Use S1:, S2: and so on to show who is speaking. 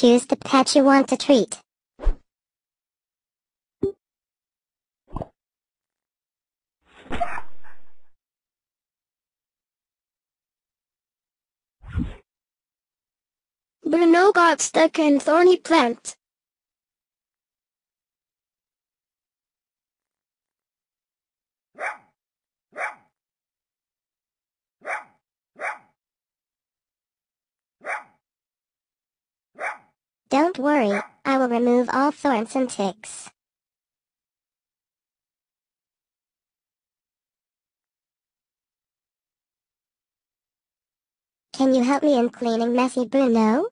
S1: Choose the pet you want to treat.
S2: Bruno got stuck in thorny plant.
S1: Don't worry, I will remove all thorns and ticks. Can you help me in cleaning messy Bruno?